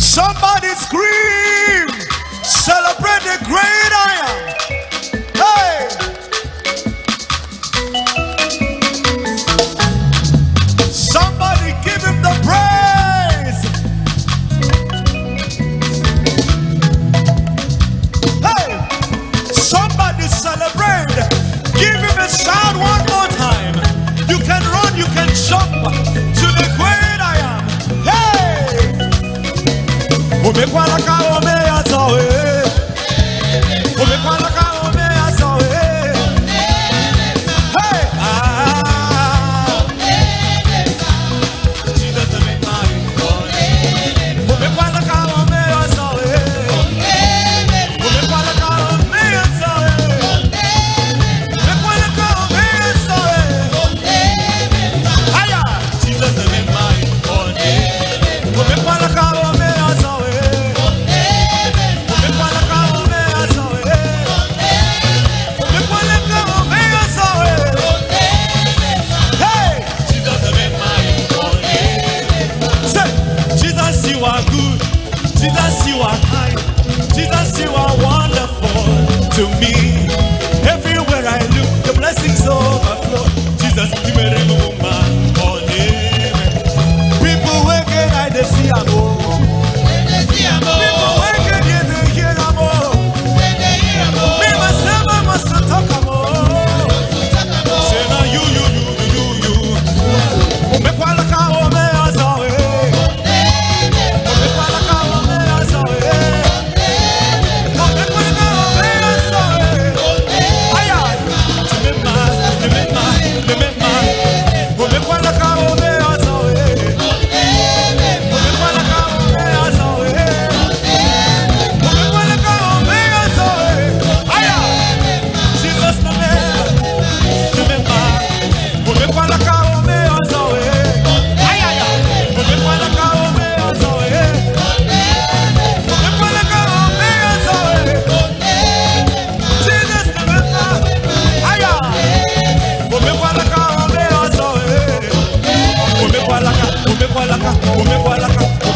Somebody scream. Celebrate the grace. me a Jesus, you are kind. Jesus, you are wonderful to me. Everywhere I look, your blessings are.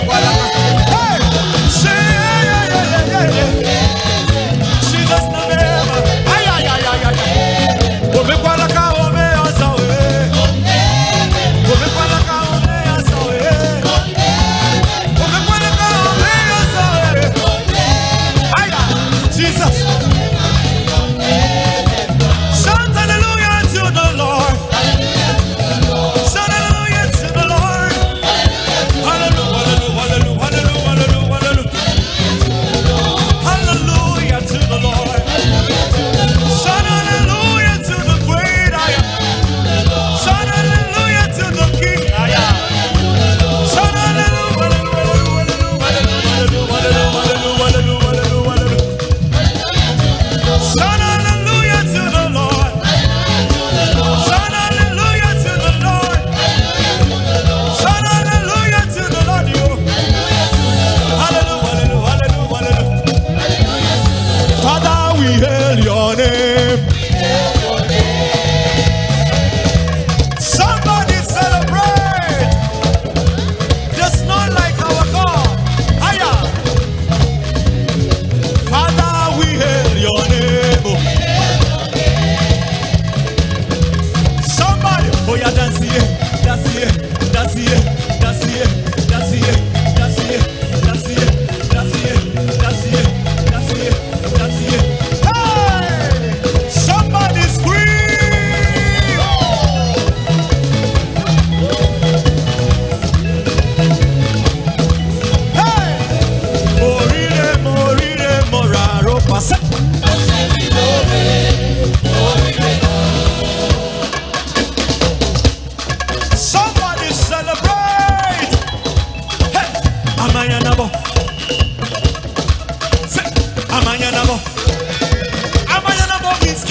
vuelvo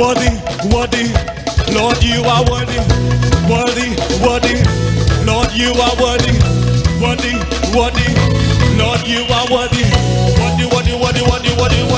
worthy, worthy, Lord, you are worthy, worthy, worthy, Lord, you are worthy, worthy, worthy, Lord, you are worthy, worthy, worthy, worthy, worthy, worthy.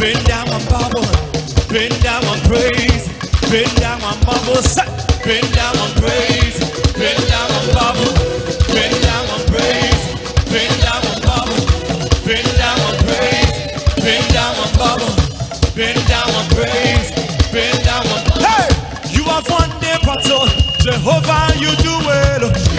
Bend down my bubble. Bend down my praise. Bend down my bubble. Bend down my praise. Bend down my bubble. Bend down my praise. Bend down my bubble. Bend down my praise. Bend down my. bubble. Bend down and praise. Bend down and Hey! You have one day patrol. Jehovah, you do well.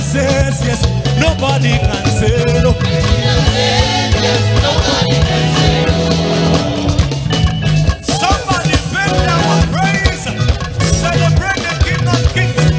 Yes, yes, nobody can say no. Somebody bend down and praise, celebrate King in.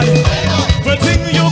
God. But sing your